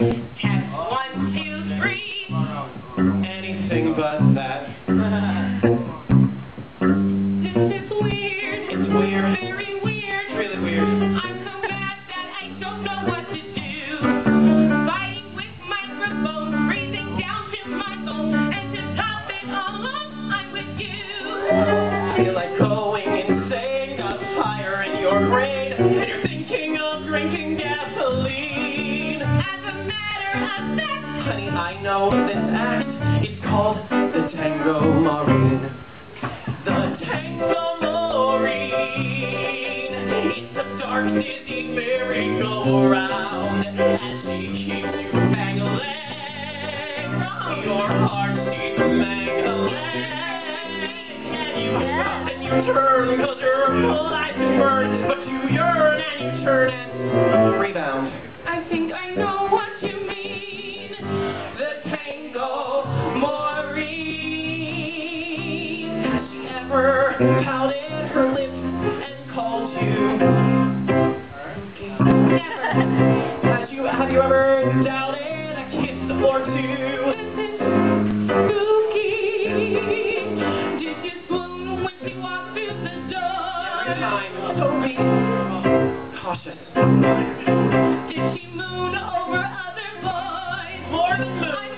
Okay. Know this act. It's called the Tango Maureen. The Tango Maureen. It's a dark, dizzy merry-go-round as she keeps you. From your heart seems mangling. And you stop and you turn cause your life is burned, but you yearn and you turn and rebound. I think I know pouted her lips and called you? You have you ever doubted a kiss or two? Did you swoon when she walked the door? so cautious. Did she moon over other boys? More than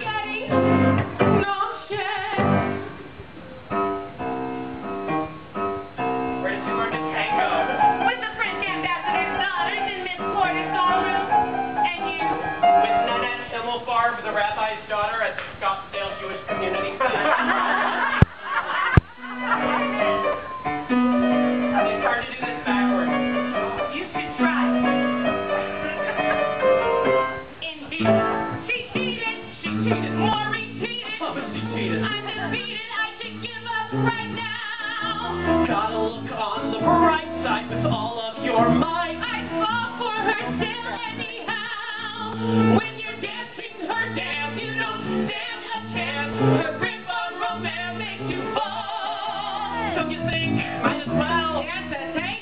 Gotta look on the bright side with all of your might. I fall for her still anyhow. When you're dancing her dance, you don't stand a chance. Her grip on romance makes you fall. So you think, might as well. Dance a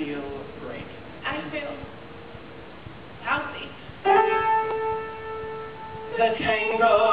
I feel great. I feel healthy. The tango.